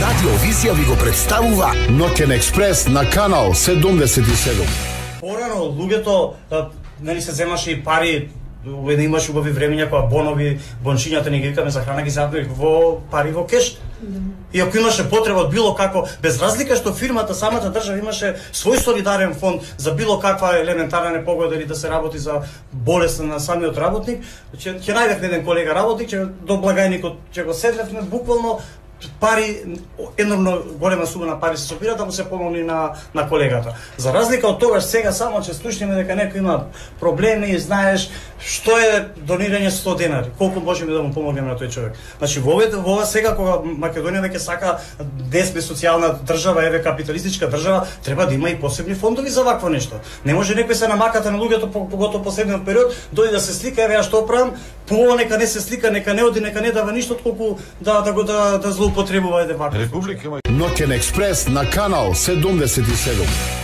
Радио Визија ви го представува Ноќен експрес на канал 77. Порано луѓето нели се земаше и пари Уведнъж имаше убави времења кога бонови, бончињата ни ги викаме за храна ги задои во пари во кеш. И ако имаше потреба од било како, без разлика што фирмата, самата држава имаше свој солидарен фонд за било каква елементарна непогода или да се работи за болест на самиот работник, ќе ќе најдев еден колега работник, ќе до благајникот ќе го седневме буквално пари енормно голема сума на пари се собира да му се помогне на на колегата. За разлика од тогаш сега само че слушнеме дека некој има проблеми и знаеш што е донирање 100 денари, колку можеме да му помогнеме на тој човек. Значи во во ова сега кога Македонија веќе сака десме социјална држава, еве капиталистичка држава, треба да има и посебни фондови за вакво нешто. Не може некој се намаката на луѓето поготово последниот период дојде да се слика, еве ја што правам, пово нека не се слика, нека не оди, нека не дава ништо колку да да го да да злоупотребува еде вакво. Ноќен експрес на канал 77.